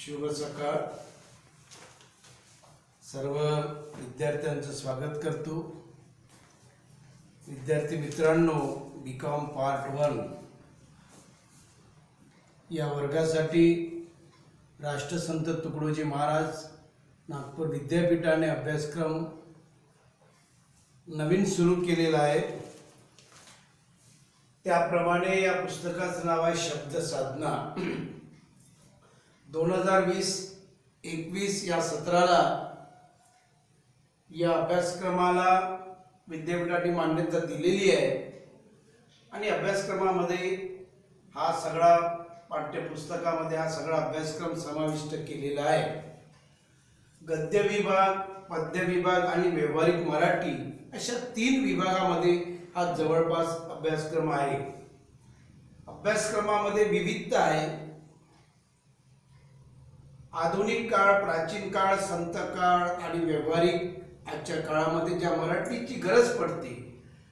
शुभ सकाळ सर्व विद्यार्थ्यांचं स्वागत करतो. विद्यार्थी मित्रांनो बी कॉम पार्ट वन या वर्गासाठी राष्ट्रसंत तुकडोजी महाराज नागपूर विद्यापीठाने अभ्यासक्रम नवीन सुरू केलेला आहे. त्याप्रमाणे या पुस्तकाचं नाव आहे शब्द साधना. दोन हजार वीस एकवीस या सत्राला या अभ्यासक्रमाला विद्यापीठाने मान्यता दिलेली आहे. आणि अभ्यासक्रमामध्ये हा सगळा पाठ्यपुस्तकामध्ये हा सगळा अभ्यासक्रम समाविष्ट केलेला आहे. गद्य विभाग पद्य विभाग आणि व्यावहारिक मराठी अशा तीन विभागामध्ये हा जवळपास अभ्यासक्रम आहे. अभ्यासक्रमामध्ये विविधता आहे. आधुनिक काळ प्राचीन काळ संत काळ आणि व्यावहारिक आजच्या काळामध्ये ज्या मराठीची गरज पडते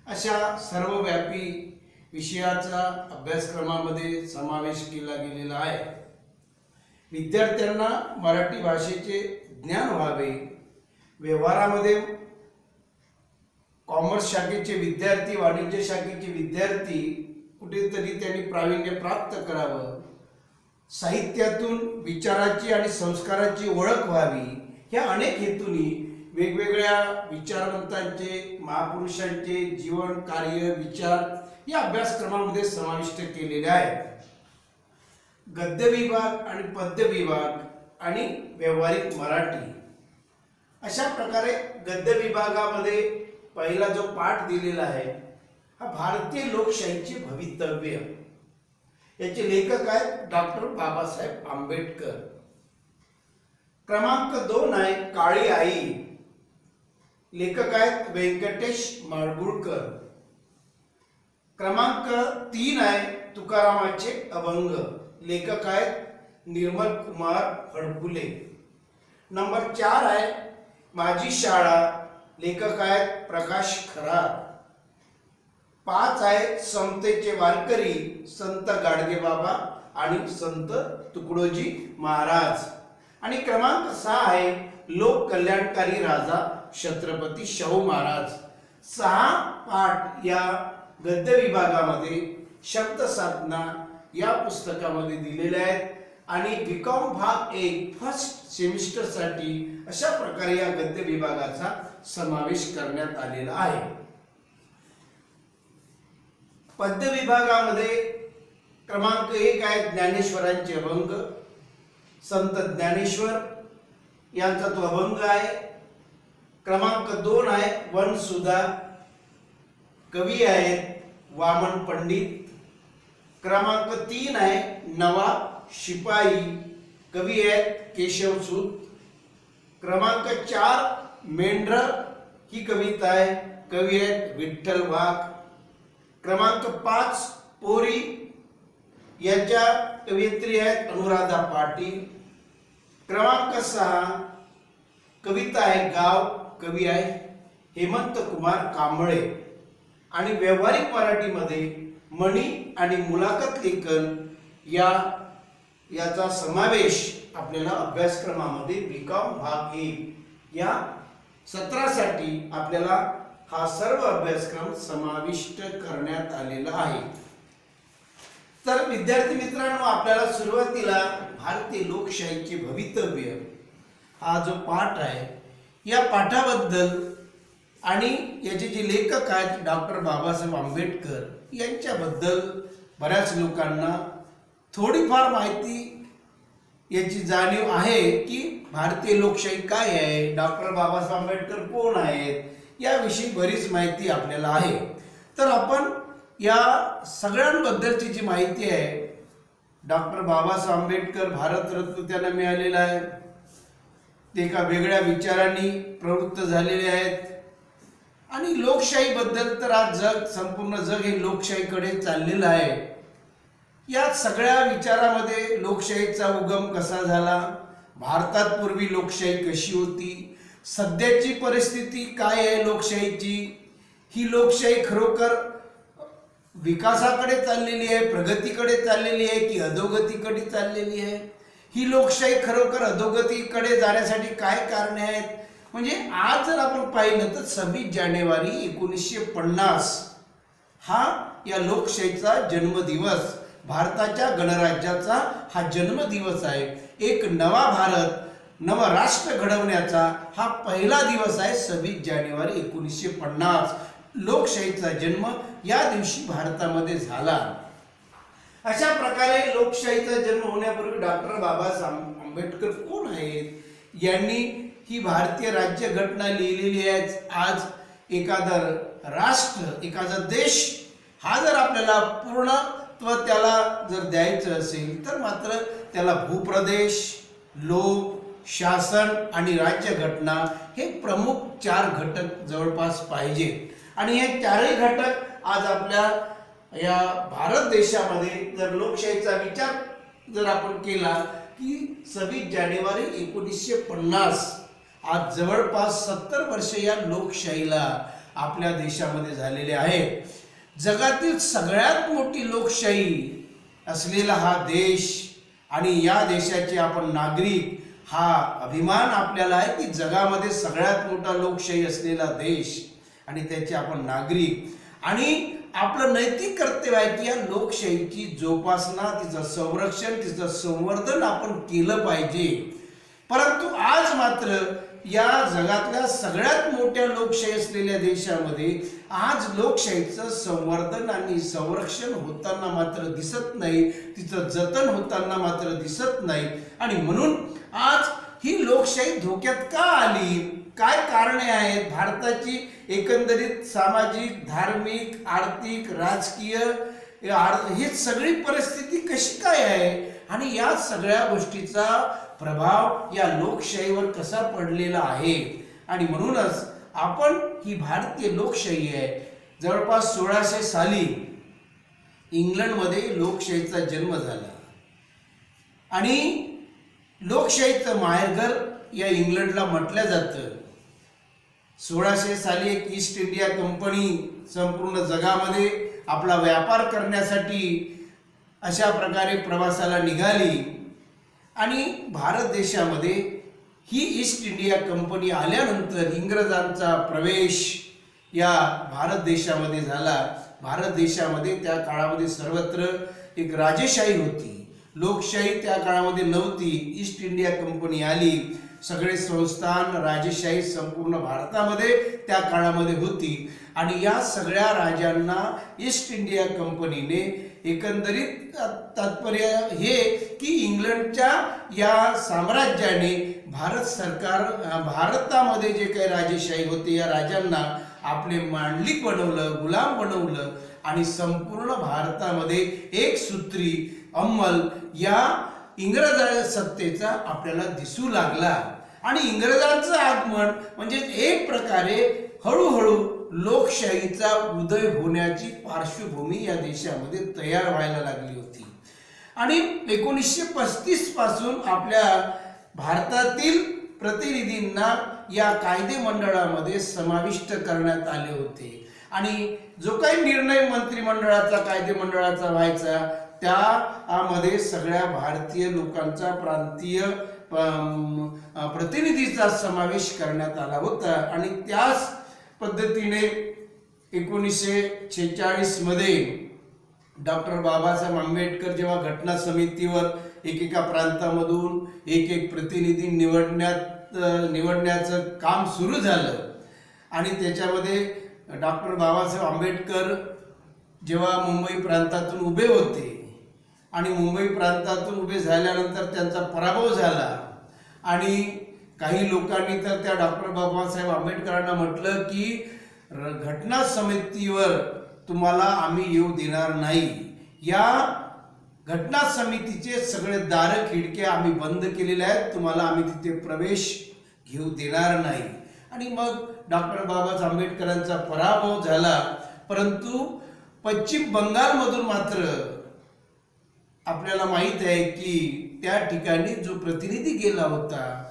अशा सर्वव्यापी विषयाचा अभ्यासक्रमामध्ये समावेश केला गेलेला आहे. विद्यार्थ्यांना मराठी भाषेचे ज्ञान व्हावे व्यवहारामध्ये कॉमर्स शाखेचे विद्यार्थी वाणिज्य शाखेचे विद्यार्थी कुठेतरी त्यांनी प्रावीण्य प्राप्त करावं साहित्यातून विचाराची आणि संस्काराची ओळख व्हावी ह्या अनेक हेतूंनी वेगवेगळ्या विचारवंतांचे महापुरुषांचे जीवन कार्य विचार या अभ्यासक्रमामध्ये समाविष्ट केलेले आहेत. गद्य विभाग आणि पद्य विभाग आणि व्यावहारिक मराठी. अशा प्रकारे गद्य विभागामध्ये पहिला जो पाठ दिलेला आहे हा भारतीय लोकशाहीचे भवितव्य. याचे लेखक आहेत डॉक्टर बाबासाहेब आंबेडकर. क्रमांक दोन आहे काळी आई. लेखक आहेत व्यंकटेश माडगुळकर क्रमांक तीन आहे तुकारामाचे अभंग. लेखक आहेत निर्मल कुमार फडकुले नंबर चार आहे माझी शाळा. लेखक आहेत प्रकाश खरात. पाच आहेत समतेचे वारकरी संत गाडगे बाबा आणि संत तुकडोजी महाराज. आणि क्रमांक सहा आहे लोक कल्याणकारी राजा छत्रपती शाहू महाराज. सहा पाठ या गद्य विभागामध्ये शब्द साधना या पुस्तकामध्ये दिलेल्या आहेत. आणि बीकॉम भाग एक फर्स्ट सेमिस्टरसाठी अशा प्रकारे या गद्य विभागाचा समावेश करण्यात आलेला आहे. पद्य विभागामध्ये क्रमांक एक आहे ज्ञानेश्वरांचे अभंग. संत ज्ञानेश्वर यांचा तो अभंग आहे. क्रमांक दोन आहे वनसुधा. कवी आहेत वामन पंडित. क्रमांक तीन आहे नवाब शिपाई. कवी आहेत केशवसूत क्रमांक चार मेंढर ही कविता आहे. कवी आहेत विठ्ठल वाघ. क्रमांक पाच पोरी यांच्या कवयित्री आहेत अनुराधा पाटील. क्रमांक सहा कविता आहे गाव कवी आहे हेमंत कुमार कांबळे. आणि व्यावहारिक मराठीमध्ये मणी आणि मुलाखत लेखन या याचा समावेश आपल्याला अभ्यासक्रमामध्ये बीकॉम भाग एक या सत्रासाठी आपल्याला हा सर्व अभ्यासक्रम समाविष्ट करण्यात आलेला आहे. तर विद्यार्थी मित्रांनो आपल्याला सुरुवातीला भारतीय लोकशाहीचे भवितव्य हा जो पाठ आहे या पाठाबद्दल आणि याचे जे लेखक आहेत डॉक्टर बाबासाहेब आंबेडकर यांच्याबद्दल बऱ्याच लोकांना थोडीफार माहिती याची जाणीव आहे की भारतीय लोकशाही काय आहे डॉक्टर बाबासाहेब आंबेडकर कोण आहेत याविषयी बरीच माहिती आपल्याला आहे. तर आपण या सगळ्यांबद्दलची जी माहिती आहे डॉक्टर बाबासाहेब आंबेडकर भारतरत्न त्यांना मिळालेला आहे. ते एका वेगळ्या विचारांनी प्रवृत्त झालेले आहेत. आणि लोकशाहीबद्दल तर आज जग संपूर्ण जग हे लोकशाहीकडे चाललेलं आहे. या सगळ्या विचारामध्ये लोकशाहीचा उगम कसा झाला? भारतात पूर्वी लोकशाही कशी होती? सध्याची परिस्थिती काय आहे लोकशाहीची? ही लोकशाही खरोखर विकासाकडे चाललेली आहे प्रगतीकडे चाललेली आहे की अधोगतीकडे चाललेली आहे? ही लोकशाही खरोखर अधोगतीकडे जाण्यासाठी काय कारणे आहेत? म्हणजे आज जर आपण पाहिलं तर सव्वीस जानेवारी एकोणीसशे पन्नास हा या लोकशाहीचा जन्मदिवस भारताच्या गणराज्याचा हा जन्मदिवस आहे. एक नवा भारत नवराष्ट्र घडवण्याचा हा पहिला दिवस आहे सव्वीस जानेवारी एकोणीसशे पन्नास. लोकशाहीचा जन्म या दिवशी भारतामध्ये झाला. अशा प्रकारे लोकशाहीचा जन्म होण्यापूर्वी डॉक्टर बाबासाहेब आंबेडकर कोण आहेत? यांनी ही भारतीय राज्य घटना लिहिलेली आहे. आज एखादा राष्ट्र एखादा देश हा जर आपल्याला पूर्णत्व त्याला जर द्यायचं असेल तर मात्र त्याला भूप्रदेश लोक शासन आणि राज्य घटना हे प्रमुख चार घटक जवळपास पाहिजे आणि हे चारही घटक आज आपल्या या भारत देशामध्ये जर लोकशाहीचा विचार जर आपण केला की सव्वीस जानेवारी एकोणीसशे पन्नास आज जवळपास सत्तर वर्ष या लोकशाहीला आपल्या देशामध्ये झालेले आहे. जगातील सगळ्यात मोठी लोकशाही असलेला हा देश आणि या देशाचे आपण नागरिक हा अभिमान आपल्याला आहे की जगामध्ये सगळ्यात मोठा लोकशाही असलेला देश आणि त्याचे आपण नागरिक आणि आपलं नैतिक कर्तव्य आहे की या लोकशाहीची जोपासना तिचं संरक्षण तिचं संवर्धन आपण केलं पाहिजे. परंतु आज मात्र या जगातल्या सगळ्यात मोठ्या लोकशाही असलेल्या देशामध्ये आज लोकशाहीचं संवर्धन आणि संरक्षण होताना मात्र दिसत नाही तिचं जतन होताना मात्र दिसत नाही आणि म्हणून आज ही लोकशाही धोक्यात का आली? काय कारणे आहेत? भारताची एकंदरीत सामाजिक धार्मिक आर्थिक राजकीय ही सगळी परिस्थिती कशी काय आहे? आणि या सगळ्या गोष्टीचा प्रभाव या लोकशाहीवर कसा पडलेला आहे? आणि म्हणूनच आपण ही भारतीय लोकशाही आहे. जवळपास सोळाशे साली इंग्लंडमध्ये लोकशाहीचा जन्म झाला. आणि लोकशाहीचं माहेरघर या इंग्लंडला म्हटलं जातं. सोळाशे साली एक ईस्ट इंडिया कंपनी संपूर्ण जगामध्ये आपला व्यापार करण्यासाठी अशा प्रकारे प्रवासाला निघाली. आणि भारत देशामध्ये ही ईस्ट इंडिया कंपनी आल्यानंतर इंग्रजांचा प्रवेश या भारत देशामध्ये झाला. भारत देशामध्ये त्या काळामध्ये सर्वत्र एक राजेशाही होती. लोकशाही त्या काळामध्ये नव्हती. ईस्ट इंडिया कंपनी आली. सगळे संस्थान राजेशाही संपूर्ण भारतामध्ये त्या काळामध्ये होती. आणि या सगळ्या राजांना ईस्ट इंडिया कंपनीने एकंदरीत तात्पर्य हे की इंग्लंडच्या या साम्राज्याने भारत सरकार भारतामध्ये जे काही राजेशाही होते या राजांना आपले मांडलिक बनवलं गुलाम बनवलं आणि संपूर्ण भारतामध्ये एक सूत्री अंमल या इंग्रज सत्तेचा आपल्याला दिसू लागला. आणि इंग्रजांचं आगमन म्हणजे एक प्रकारे हळूहळू लोकशाहीचा उदय होण्याची पार्श्वभूमी या देशामध्ये तयार व्हायला लागली होती. आणि एकोणीसशे पस्तीसपासून आपल्या भारतातील प्रतिनिधींना या कायदे मंडळामध्ये समाविष्ट करण्यात आले होते. आणि जो काही निर्णय मंत्रिमंडळाचा कायदे मंडळाचा व्हायचा त्यामध्ये सगळ्या भारतीय लोकांचा प्रांतीय प्रतिनिधीचा समावेश करण्यात आला होता. आणि त्याच पद्धतीने एकोणीसशे छेचाळीसमध्ये डॉक्टर बाबासाहेब आंबेडकर जेव्हा घटना समितीवर एकेका प्रांतामधून एक एक प्रतिनिधी निवडण्यात निवडण्याचं काम सुरू झालं. आणि त्याच्यामध्ये डॉक्टर बाबासाहेब आंबेडकर जेव्हा मुंबई प्रांतातून उभे होते आणि मुंबई प्रांतातून उभे झाल्यानंतर त्यांचा पराभव झाला. आणि काही लोकांनी तर त्या डॉक्टर बाबासाहेब आंबेडकरांना म्हटलं की घटना समितीवर तुम्हाला आम्ही येऊ देणार नाही. या घटना समितीचे सगळे दार खिडक्या आम्ही बंद केलेले आहेत. तुम्हाला आम्ही तिथे प्रवेश घेऊ देणार नाही. आणि मग डॉक्टर बाबासाहेब आंबेडकरांचा पराभव झाला. परंतु पश्चिम बंगालमधून मात्र आपल्याला माहीत आहे की त्या ठिकाणी जो प्रतिनिधी गेला होता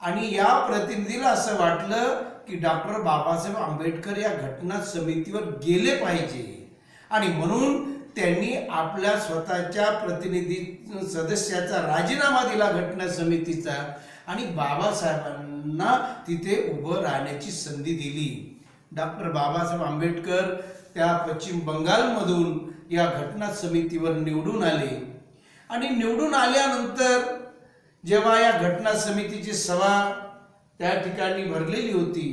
आणि या प्रतिनिधीला असं वाटलं की डॉक्टर बाबासाहेब आंबेडकर या घटना समितीवर गेले पाहिजे. आणि म्हणून त्यांनी आपल्या स्वतःच्या प्रतिनिधी सदस्याचा राजीनामा दिला घटना समितीचा आणि बाबासाहेबांना तिथे उभं राहण्याची संधी दिली. डॉक्टर बाबासाहेब आंबेडकर त्या पश्चिम बंगालमधून या घटना समितीवर निवडून आले. आणि निवडून आल्यानंतर जेव्हा या घटना समितीची सभा त्या ठिकाणी भरलेली होती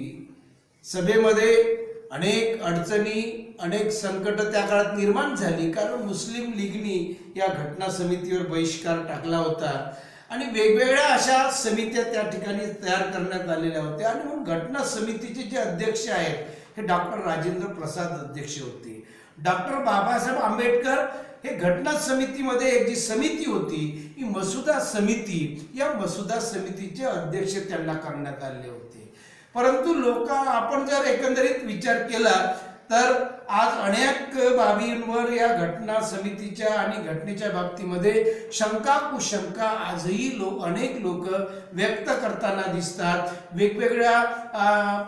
सभेमध्ये अनेक अडचणी अनेक संकट त्या काळात निर्माण झाली. कारण मुस्लिम लीगनी या घटना समितीवर बहिष्कार टाकला होता. आणि वेगवेगळ्या अशा समित्या त्या ठिकाणी तयार करण्यात आलेल्या होत्या. आणि मग घटना समितीचे जे अध्यक्ष आहेत हे डॉक्टर राजेंद्र प्रसाद अध्यक्ष होते. डॉक्टर बाबासाहेब आंबेडकर हे घटना समितीमध्ये एक जी समिती होती ही मसुदा समिती या मसुदा समितीचे अध्यक्ष त्यांना करण्यात आले होते. परंतु लोक आपण जर एकंदरीत विचार केला तर आज अनेक बाबींवर या घटना समितीच्या आणि घटनेच्या बाबतीमध्ये शंका कुशंका आजही लोक अनेक लोक व्यक्त करताना दिसतात. वेगवेगळ्या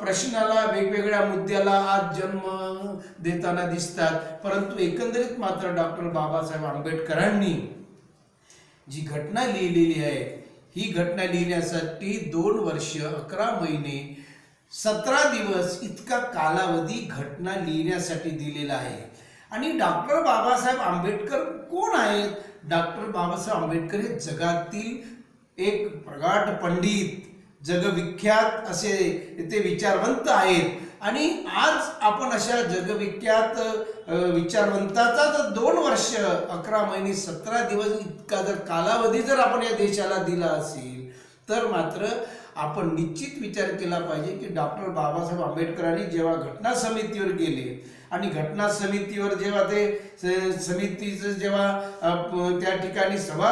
प्रश्नाला वेगवेगळ्या मुद्द्याला आज जन्म देताना दिसतात. परंतु एकंदरीत मात्र डॉक्टर बाबासाहेब आंबेडकरांनी जी घटना लिहिलेली आहे ही घटना लिहिण्यासाठी दोन वर्ष अकरा महिने सतरा दिवस इतका कालावधी घटना लिहिण्यासाठी दिलेला आहे. आणि डॉक्टर बाबासाहेब आंबेडकर कोण आहेत? डॉक्टर बाबासाहेब आंबेडकर हे जगातील एक प्रगाढ पंडित जगविख्यात असे ते विचारवंत आहेत. आणि आज आपण अशा जगविख्यात विचारवंताचा जर दोन वर्ष अकरा महिने सतरा दिवस इतका जर कालावधी जर आपण या देशाला दिला असेल तर मात्र आपण निश्चित विचार केला पाहिजे की डॉक्टर बाबासाहेब आंबेडकरांनी जेव्हा घटना समितीवर गेले आणि घटना समितीवर जेव्हा ते समितीचं जेव्हा त्या ठिकाणी सभा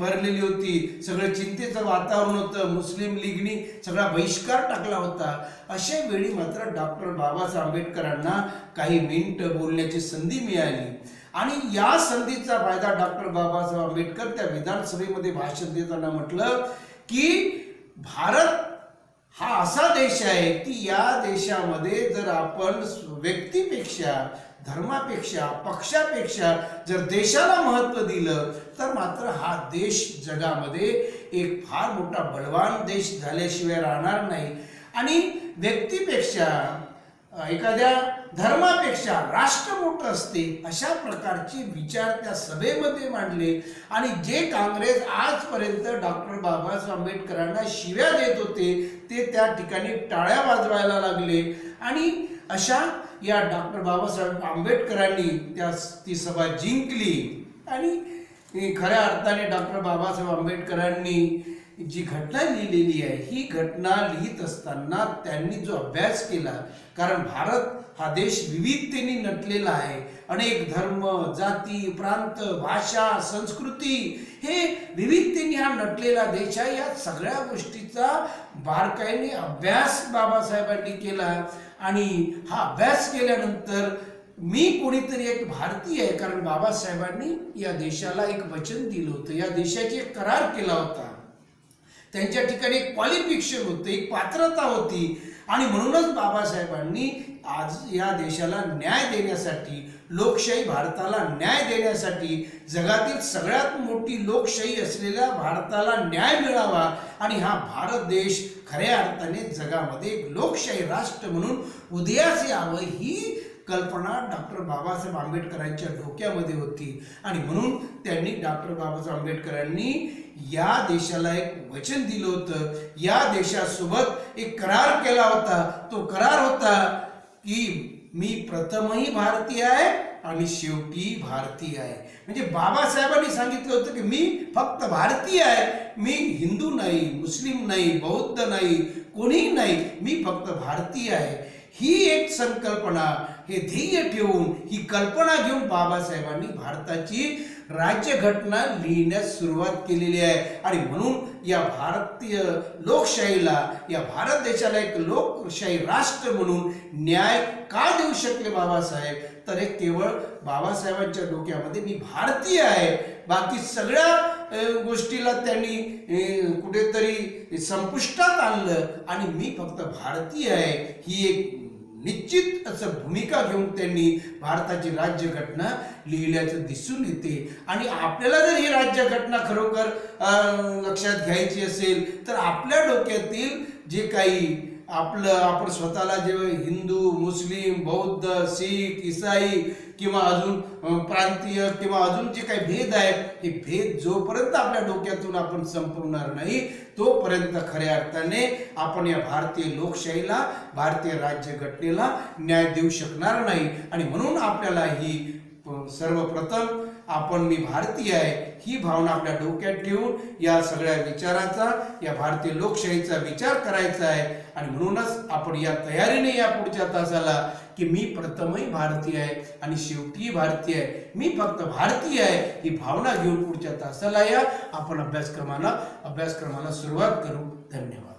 भरलेली होती सगळं चिंतेचं वातावरण होतं मुस्लिम लीगनी सगळा बहिष्कार टाकला होता अशा वेळी मात्र डॉक्टर बाबासाहेब आंबेडकरांना काही मिनिट बोलण्याची संधी मिळाली. आणि या संधीचा फायदा डॉक्टर बाबासाहेब आंबेडकर त्या विधानसभेमध्ये भाषण देताना म्हटलं की भारत हा असा देश आहे की या देशामध्ये जर आपण व्यक्तीपेक्षा धर्मापेक्षा पक्षापेक्षा जर देशाला महत्त्व दिलं तर मात्र हा देश जगामध्ये एक फार मोठा बलवान देश झाल्याशिवाय राहणार नाही. आणि व्यक्तीपेक्षा एखाद्या धर्मापेक्षा राष्ट्र मोठं असते अशा प्रकारचे विचार त्या सभेमध्ये मांडले. आणि जे काँग्रेस आजपर्यंत डॉक्टर बाबासाहेब आंबेडकरांना शिव्या देत होते ते त्या ठिकाणी टाळ्या वाजवायला लागले. आणि अशा या डॉक्टर बाबासाहेब आंबेडकरांनी त्या ती सभा जिंकली. आणि खऱ्या अर्थाने डॉक्टर बाबासाहेब आंबेडकरांनी जी घटना लिहिलेली आहे ही घटना लिहित असताना त्यांनी जो अभ्यास केला कारण भारत हा देश विविधतेने नटलेला आहे. अनेक धर्म जाती प्रांत भाषा संस्कृती हे विविधतेने हा नटलेला देश आहे. या सगळ्या गोष्टीचा बारकाईने अभ्यास बाबासाहेबांनी केला आणि हा अभ्यास केल्यानंतर मी कोणीतरी एक भारतीय आहे कारण बाबासाहेबांनी या देशाला एक वचन दिलं होतं. या देशाची एक करार केला होता. त्यांच्या ठिकाणी एक क्वालिफिकेशन होतं एक पात्रता होती. आणि म्हणूनच बाबासाहेबांनी आज या देशाला न्याय देण्यासाठी लोकशाही भारताला न्याय देण्यासाठी जगातील सगळ्यात मोठी लोकशाही असलेल्या भारताला न्याय मिळावा. आणि हा भारत देश खऱ्या अर्थाने जगामध्ये एक लोकशाही राष्ट्र म्हणून उदयास यावं ही कल्पना डॉक्टर बाबासाहेब आंबेडकरांच्या डोक्यामध्ये होती. आणि म्हणून त्यांनी डॉक्टर बाबासाहेब आंबेडकरांनी या देशाला एक वचन दिलं होतं. या देशासोबत एक करार केला होता. तो करार होता की मी प्रथमही भारतीय आहे आणि शेवटी भारतीय आहे. म्हणजे बाबासाहेबांनी सांगितलं होतं की मी फक्त भारतीय आहे. मी हिंदू नाही मुस्लिम नाही बौद्ध नाही कोणीही नाही. मी फक्त भारतीय आहे. ही एक संकल्पना हे ध्येय ठेवून ही कल्पना घेऊन बाबासाहेबांनी भारताची राज्यघटना लिहिण्यास सुरुवात केलेली आहे. आणि म्हणून या भारतीय लोकशाहीला या भारत देशाला एक लोकशाही राष्ट्र म्हणून न्याय का देऊ शकले बाबासाहेब? तर हे केवळ बाबासाहेबांच्या डोक्यामध्ये मी भारतीय आहे. बाकी सगळ्या गोष्टीला त्यांनी कुठेतरी संपुष्टात आणलं. आणि मी फक्त भारतीय आहे ही एक निश्चित असं भूमिका घेऊन त्यांनी भारताची राज्यघटना लिहिल्याचं दिसून येते. आणि आपल्याला जर ही राज्यघटना खरोखर लक्षात घ्यायची असेल तर आपल्या डोक्यातील जे काही आपलं आपण स्वतःला जे हिंदू मुस्लिम बौद्ध शीख इसाई किंवा अजून प्रांतीय किंवा अजून जे काही भेद आहेत हे भेद जोपर्यंत आपल्या डोक्यातून आपण संपवणार नाही तोपर्यंत खऱ्या अर्थाने आपण या भारतीय लोकशाहीला भारतीय राज्यघटनेला न्याय देऊ शकणार नाही. आणि म्हणून आपल्याला ही सर्वप्रथम आपण मी भारतीय आहे ही भावना आपल्या डोक्यात ठेवून या सगळ्या विचाराचा या भारतीय लोकशाहीचा विचार करायचा आहे. आणि म्हणूनच आपण या तयारीने या पुढच्या तासाला की मी प्रथमही भारतीय आहे आणि शेवटी भारतीय आहे. मी फक्त भारतीय आहे ही भावना घेऊन पुढच्या तासाला या. आपण अभ्यासक्रमाला अभ्यासक्रमाला सुरुवात करू. धन्यवाद.